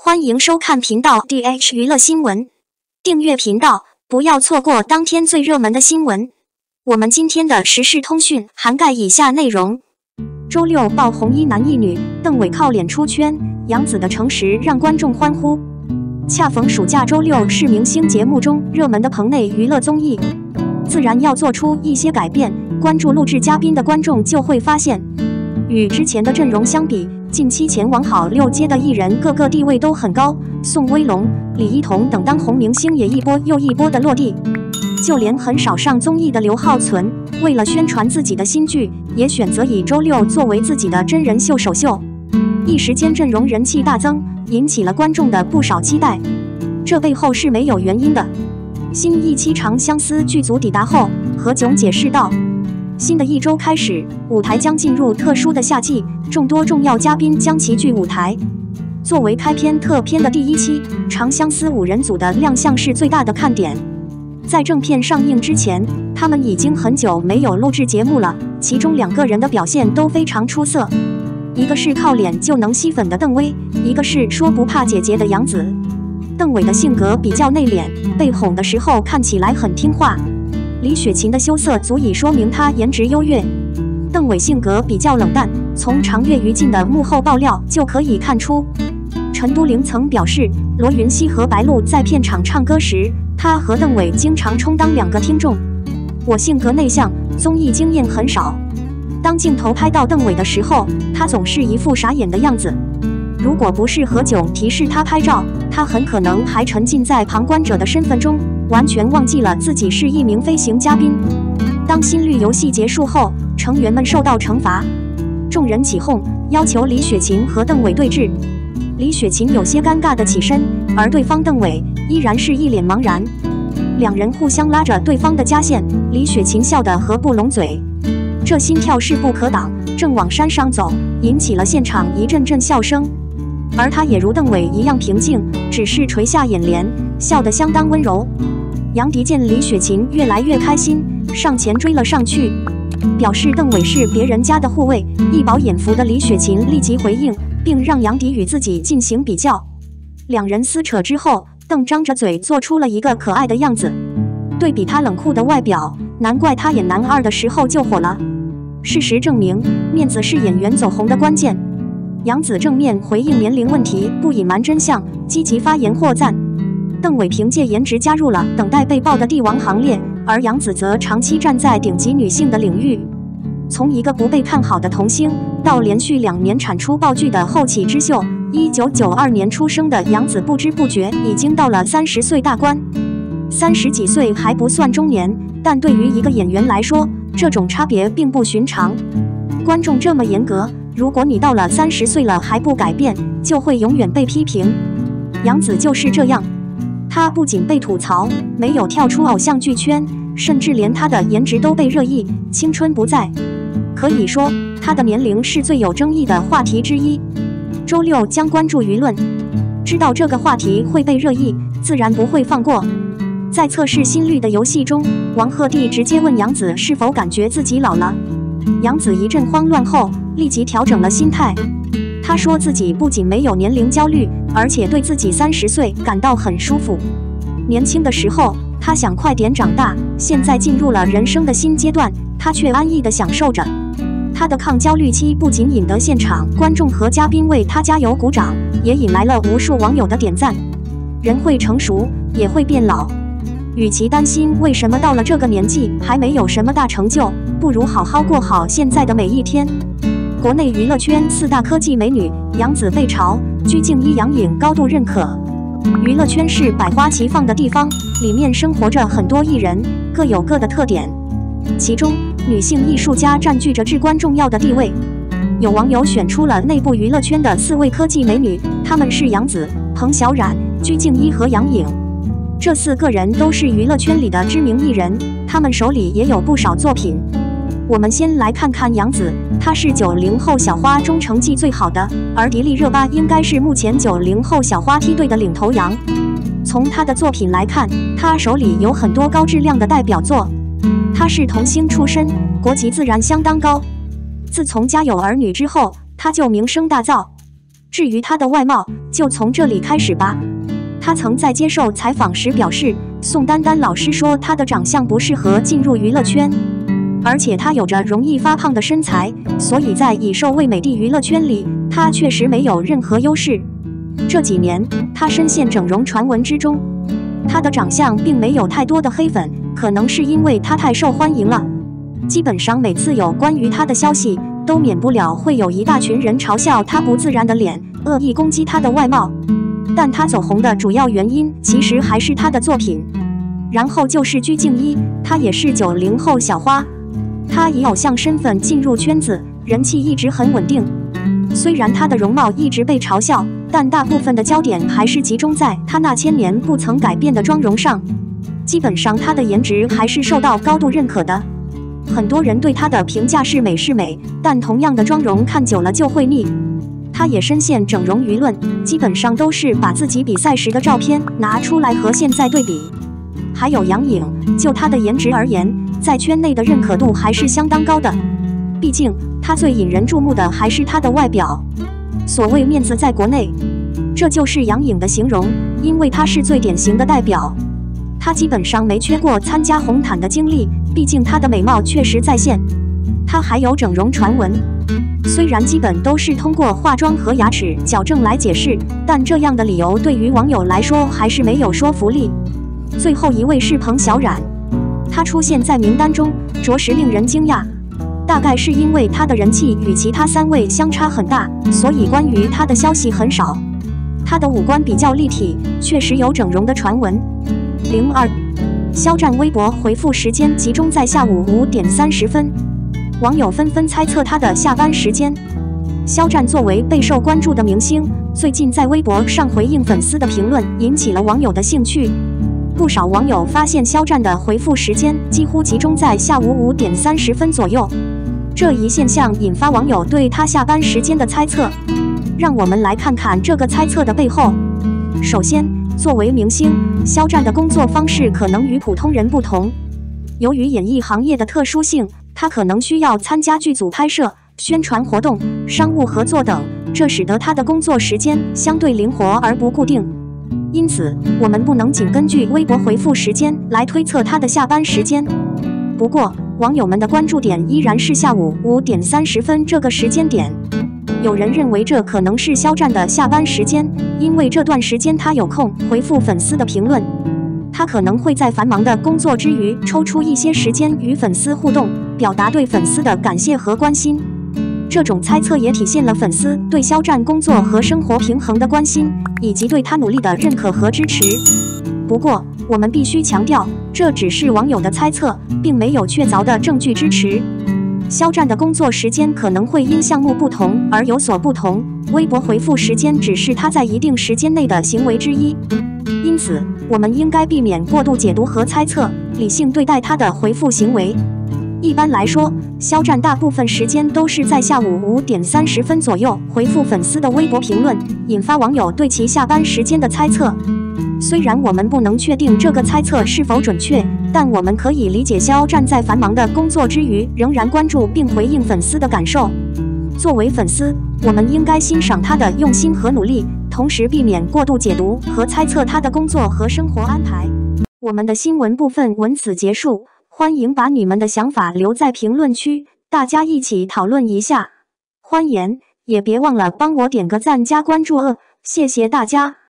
欢迎收看频道 DH 娱乐新闻，订阅频道，不要错过当天最热门的新闻。我们今天的时事通讯涵盖以下内容：周六爆红一男一女，邓伟靠脸出圈，杨紫的诚实让观众欢呼。恰逢暑假周六是明星节目中热门的棚内娱乐综艺，自然要做出一些改变。关注录制嘉宾的观众就会发现，与之前的阵容相比。近期前往好六街的艺人，个个地位都很高，宋威龙、李一桐等当红明星也一波又一波的落地。就连很少上综艺的刘浩存，为了宣传自己的新剧，也选择以周六作为自己的真人秀首秀，一时间阵容人气大增，引起了观众的不少期待。这背后是没有原因的。新一期《长相思》剧组抵达后，何炅解释道。新的一周开始，舞台将进入特殊的夏季，众多重要嘉宾将齐聚舞台。作为开篇特片的第一期，《长相思》五人组的亮相是最大的看点。在正片上映之前，他们已经很久没有录制节目了，其中两个人的表现都非常出色。一个是靠脸就能吸粉的邓威，一个是说不怕姐姐的杨紫。邓伟的性格比较内敛，被哄的时候看起来很听话。李雪琴的羞涩足以说明她颜值优越，邓伟性格比较冷淡，从长月于禁的幕后爆料就可以看出。陈都灵曾表示，罗云熙和白鹿在片场唱歌时，他和邓伟经常充当两个听众。我性格内向，综艺经验很少，当镜头拍到邓伟的时候，他总是一副傻眼的样子。如果不是何炅提示他拍照，他很可能还沉浸在旁观者的身份中。完全忘记了自己是一名飞行嘉宾。当心率游戏结束后，成员们受到惩罚，众人起哄，要求李雪琴和邓伟对峙。李雪琴有些尴尬的起身，而对方邓伟依然是一脸茫然。两人互相拉着对方的夹线，李雪琴笑得合不拢嘴，这心跳势不可挡，正往山上走，引起了现场一阵阵笑声。而他也如邓伟一样平静，只是垂下眼帘，笑得相当温柔。杨迪见李雪琴越来越开心，上前追了上去，表示邓伟是别人家的护卫，一饱眼福的李雪琴立即回应，并让杨迪与自己进行比较。两人撕扯之后，邓张着嘴做出了一个可爱的样子。对比他冷酷的外表，难怪他演男二的时候就火了。事实证明，面子是演员走红的关键。杨紫正面回应年龄问题，不隐瞒真相，积极发言获赞。邓伟凭借颜值加入了等待被爆的帝王行列，而杨紫则长期站在顶级女性的领域。从一个不被看好的童星，到连续两年产出爆剧的后起之秀，一九九二年出生的杨紫不知不觉已经到了三十岁大关。三十几岁还不算中年，但对于一个演员来说，这种差别并不寻常。观众这么严格，如果你到了三十岁了还不改变，就会永远被批评。杨紫就是这样。她不仅被吐槽没有跳出偶像剧圈，甚至连她的颜值都被热议。青春不在，可以说她的年龄是最有争议的话题之一。周六将关注舆论，知道这个话题会被热议，自然不会放过。在测试心率的游戏中，王鹤棣直接问杨紫是否感觉自己老了。杨紫一阵慌乱后，立即调整了心态。他说自己不仅没有年龄焦虑，而且对自己三十岁感到很舒服。年轻的时候，他想快点长大，现在进入了人生的新阶段，他却安逸地享受着。他的抗焦虑期不仅引得现场观众和嘉宾为他加油鼓掌，也引来了无数网友的点赞。人会成熟，也会变老。与其担心为什么到了这个年纪还没有什么大成就，不如好好过好现在的每一天。国内娱乐圈四大科技美女，杨紫被嘲，鞠婧祎、杨颖高度认可。娱乐圈是百花齐放的地方，里面生活着很多艺人，各有各的特点。其中，女性艺术家占据着至关重要的地位。有网友选出了内部娱乐圈的四位科技美女，她们是杨紫、彭小苒、鞠婧祎和杨颖。这四个人都是娱乐圈里的知名艺人，她们手里也有不少作品。我们先来看看杨紫，她是九零后小花中成绩最好的，而迪丽热巴应该是目前九零后小花梯队的领头羊。从她的作品来看，她手里有很多高质量的代表作。她是童星出身，国籍自然相当高。自从《家有儿女》之后，她就名声大噪。至于她的外貌，就从这里开始吧。她曾在接受采访时表示，宋丹丹老师说她的长相不适合进入娱乐圈，而且他有着容易发胖的身材，所以在以瘦为美的娱乐圈里，他确实没有任何优势。这几年，他深陷整容传闻之中。他的长相并没有太多的黑粉，可能是因为他太受欢迎了。基本上每次有关于他的消息，都免不了会有一大群人嘲笑他不自然的脸，恶意攻击他的外貌。但他走红的主要原因，其实还是他的作品。然后就是鞠婧祎，她也是九零后小花，她以偶像身份进入圈子，人气一直很稳定。虽然她的容貌一直被嘲笑。但大部分的焦点还是集中在她那千年不曾改变的妆容上，基本上她的颜值还是受到高度认可的。很多人对她的评价是美是美，但同样的妆容看久了就会腻。她也深陷整容舆论，基本上都是把自己比赛时的照片拿出来和现在对比。还有杨颖，就她的颜值而言，在圈内的认可度还是相当高的。毕竟她最引人注目的还是她的外表。所谓面子在国内，这就是杨颖的形容，因为她是最典型的代表。她基本上没缺过参加红毯的经历，毕竟她的美貌确实在线。她还有整容传闻，虽然基本都是通过化妆和牙齿矫正来解释，但这样的理由对于网友来说还是没有说服力。最后一位是彭小苒，她出现在名单中，着实令人惊讶。大概是因为他的人气与其他三位相差很大，所以关于他的消息很少。他的五官比较立体，确实有整容的传闻。零二，肖战微博回复时间集中在下午五点三十分，网友纷纷猜测他的下班时间。肖战作为备受关注的明星，最近在微博上回应粉丝的评论，引起了网友的兴趣。不少网友发现肖战的回复时间几乎集中在下午五点三十分左右。这一现象引发网友对他下班时间的猜测，让我们来看看这个猜测的背后。首先，作为明星，肖战的工作方式可能与普通人不同。由于演艺行业的特殊性，他可能需要参加剧组拍摄、宣传活动、商务合作等，这使得他的工作时间相对灵活而不固定。因此，我们不能仅根据微博回复时间来推测他的下班时间。不过，网友们的关注点依然是下午五点三十分这个时间点。有人认为这可能是肖战的下班时间，因为这段时间他有空回复粉丝的评论。他可能会在繁忙的工作之余抽出一些时间与粉丝互动，表达对粉丝的感谢和关心。这种猜测也体现了粉丝对肖战工作和生活平衡的关心，以及对他努力的认可和支持。不过，我们必须强调，这只是网友的猜测，并没有确凿的证据支持。肖战的工作时间可能会因项目不同而有所不同，微博回复时间只是他在一定时间内的行为之一。因此，我们应该避免过度解读和猜测，理性对待他的回复行为。一般来说，肖战大部分时间都是在下午五点三十分左右回复粉丝的微博评论，引发网友对其下班时间的猜测。虽然我们不能确定这个猜测是否准确，但我们可以理解肖战在繁忙的工作之余仍然关注并回应粉丝的感受。作为粉丝，我们应该欣赏他的用心和努力，同时避免过度解读和猜测他的工作和生活安排。我们的新闻部分文此结束，欢迎把你们的想法留在评论区，大家一起讨论一下。欢迎，也别忘了帮我点个赞加关注哦，谢谢大家。